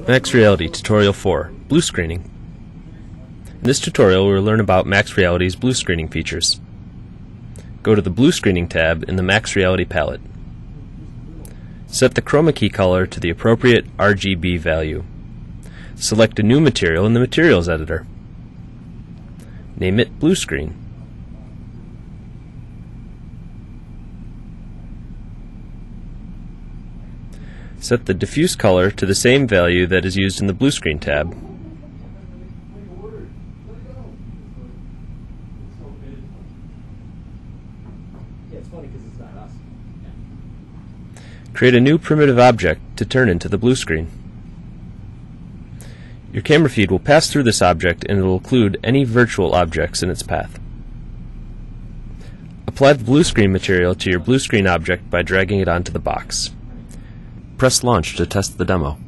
Max Reality Tutorial 4 Blue Screening. In this tutorial, we will learn about Max Reality's blue screening features. Go to the Blue Screening tab in the Max Reality palette. Set the chroma key color to the appropriate RGB value. Select a new material in the Materials editor. Name it Blue Screen. Set the diffuse color to the same value that is used in the blue screen tab. Yeah, it's funny because it's not us. Create a new primitive object to turn into the blue screen. Your camera feed will pass through this object and it will include any virtual objects in its path. Apply the blue screen material to your blue screen object by dragging it onto the box. Press launch to test the demo.